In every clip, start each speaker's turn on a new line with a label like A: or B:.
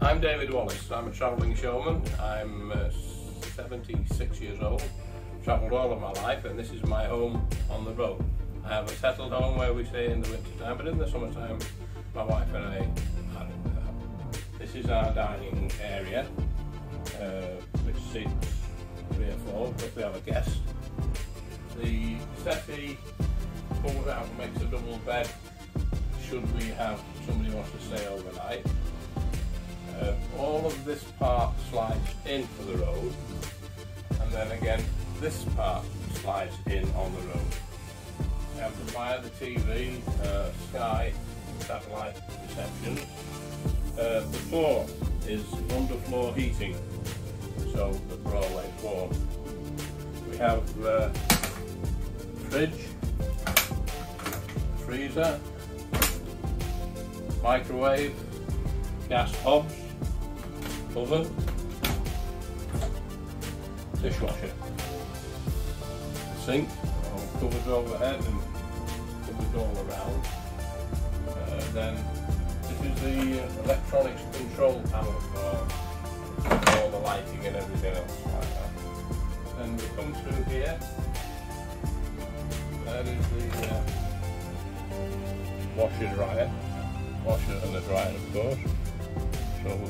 A: I'm David Wallace. I'm a travelling showman. I'm uh, 76 years old. Travelled all of my life and this is my home on the road. I have a settled home where we stay in the winter time, but in the summertime my wife and I are in there. This is our dining area, uh, which seats three or four if we have a guest. The settee pulls out and makes a double bed should we have somebody wants to stay overnight. This part slides in for the road and then again this part slides in on the road. We have to wire the TV, uh, Sky, satellite reception. Uh, the floor is underfloor heating so we're always warm. We have uh, fridge, freezer, microwave, gas hobs, oven, dishwasher, sink, covers overhead and covers all around. Uh, then this is the electronics control panel for all the lighting and everything else like that. And we come through here, there is the uh, washer dryer, washer and the dryer of course. So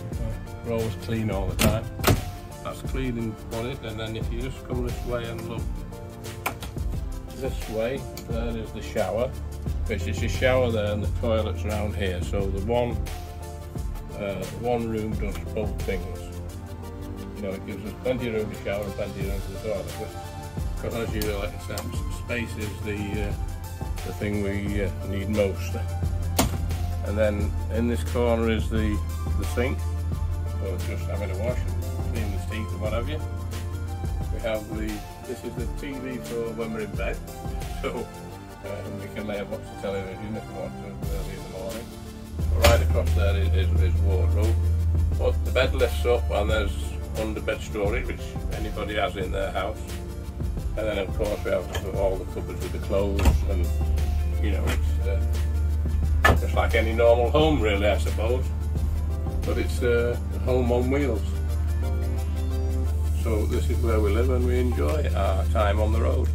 A: we're always clean all the time. That's cleaning for it and then if you just come this way and look this way, there is the shower, which is your shower there and the toilets around here. So the one uh, one room does both things. You know, it gives us plenty of room to shower and plenty of room to the toilet. Because as you like said, space is the uh, the thing we uh, need most. And then in this corner is the the sink for just having a wash and clean the teeth and what have you. We have the this is the TV for when we're in bed, so um, we can lay a box of television if we want to early in the morning. Right across there is, is, is wardrobe. But the bed lifts up and there's under bed storage, which anybody has in their house. And then of course we have all the cupboards with the clothes and you know it's uh, just like any normal home really I suppose. But it's uh, a home on wheels. So this is where we live and we enjoy our time on the road.